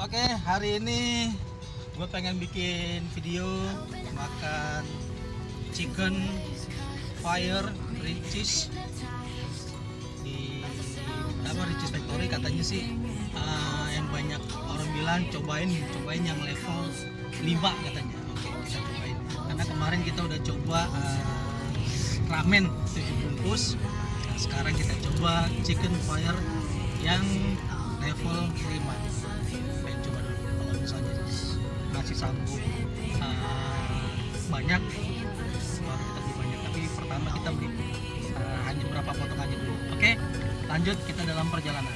Oke, hari ini gue pengen bikin video makan chicken fire ricis di apa ricis factory katanya sih uh, yang banyak orang bilang cobain cobain yang level 5 katanya. Oke kita cobain. Karena kemarin kita udah coba uh, ramen 7 bungkus. Nah, sekarang kita coba chicken fire yang level 5 masih sanggup uh, banyak baru kita beli banyak. Tapi pertama kita beli uh, hanya berapa potongannya dulu. Oke lanjut kita dalam perjalanan.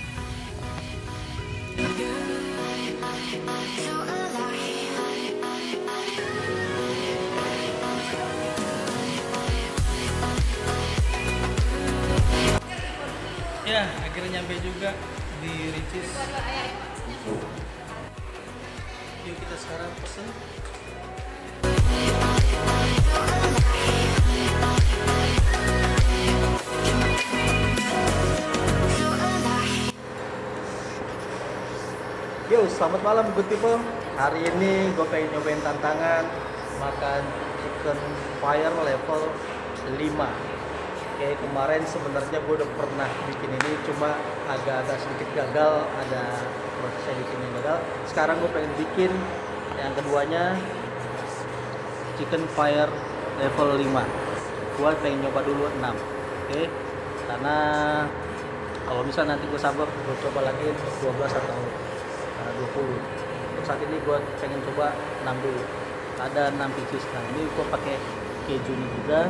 Ya akhirnya nyampe juga di Ricis yuk kita sekarang pesen Yo, selamat malam good people. Hari ini gue pengen nyobain tantangan makan chicken fire level 5. Oke, kemarin sebenarnya gue udah pernah bikin ini cuma agak-agak sedikit gagal, ada prosesnya bikin yang gagal. Sekarang gue pengen bikin yang keduanya chicken fire level 5. Gue pengen nyoba dulu 6. Oke. Karena kalau bisa nanti gue sabar gue coba lagi 12 atau uh, 20 untuk saat ini gue pengen coba 6 dulu ada 6 pieces nah ini gue pakai kejunya juga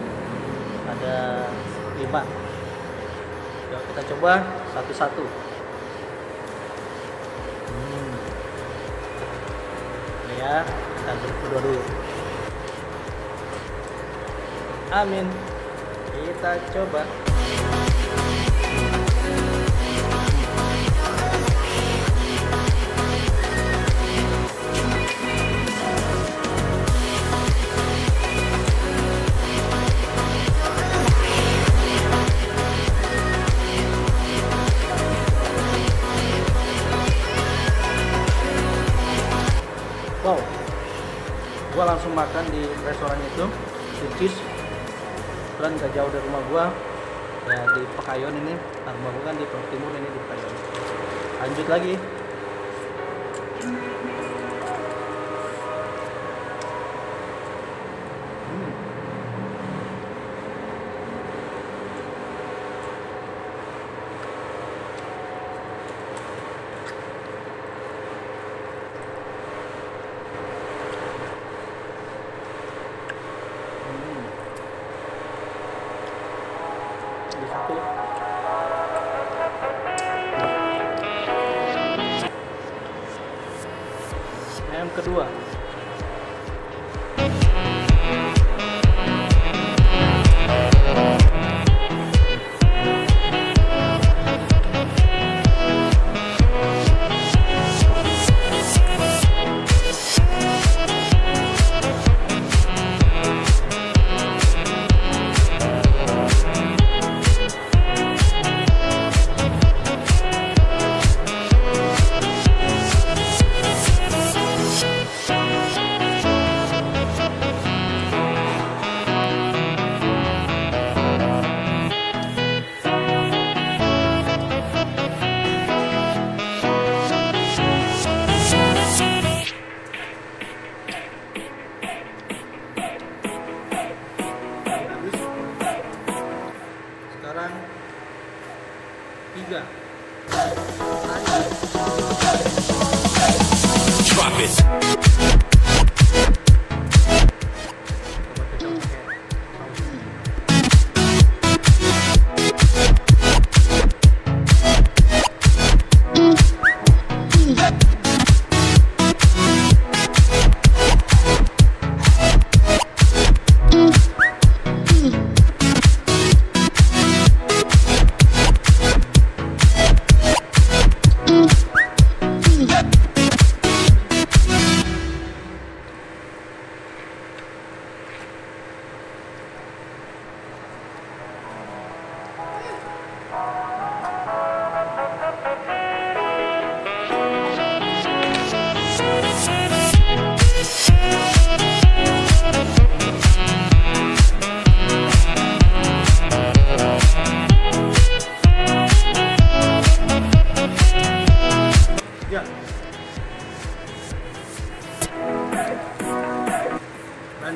ada 5 Yuk kita coba satu-satu hmm. Ya kita berdua dulu. Amin. Kita coba langsung makan di restoran itu Sucis dan gak jauh dari rumah gua. Ya di Pekayon ini. Nah, rumah gua kan di Timur ini di Pekayon. Lanjut lagi kedua.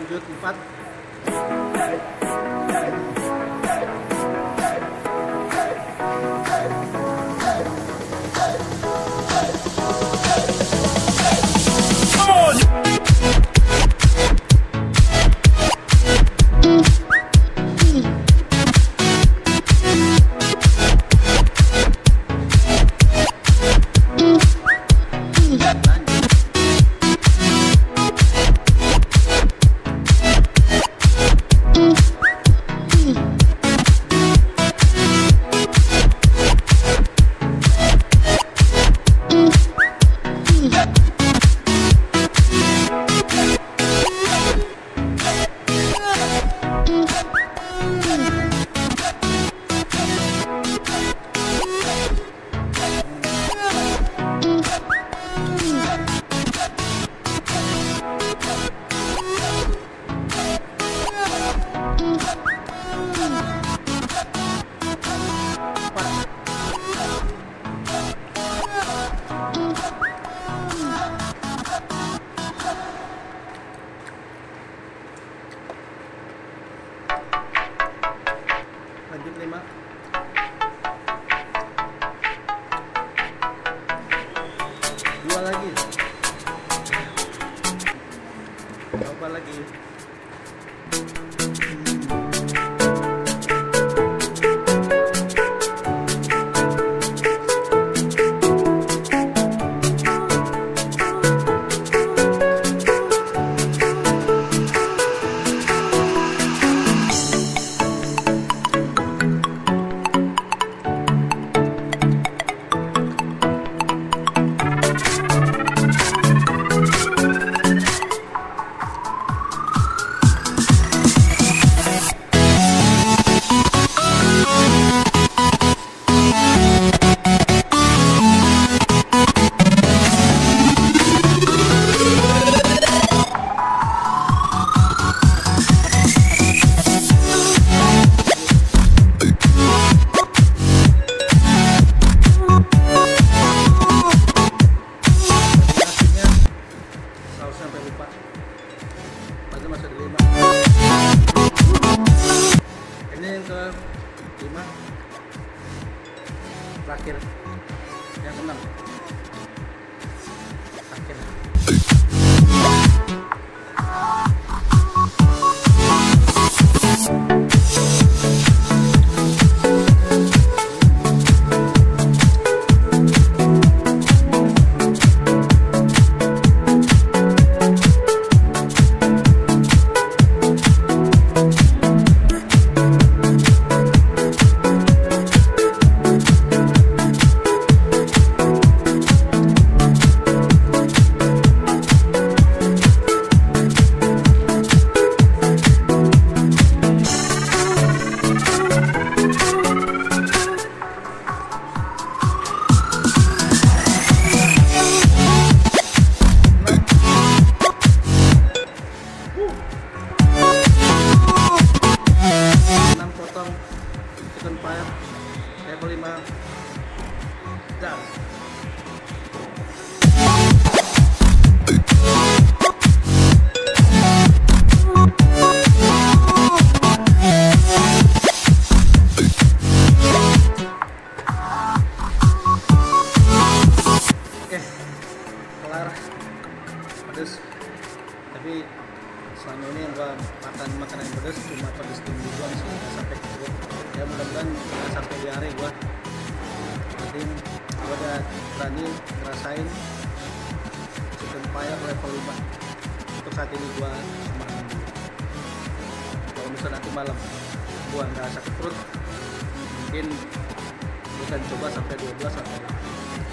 Lanjut empat lanjut sampai lupa. Berarti masih ada lima. Ini yang ke lima. Terakhir. Yang keenam Terakhir cuma pedas tinggi doang sih nggak sampai ke ya mudah-mudahan sampai diare gua nanti gua udah berani ngerasain chicken fire level 5 untuk saat ini gua dulu kalau misalnya nanti malam gua nggak sakit perut mungkin gua akan coba sampai 12 atau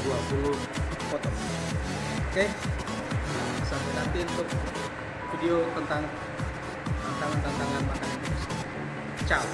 20 potong. Oke? Sampai nanti untuk video tentang tantangan-tantangan makanan. Ciao.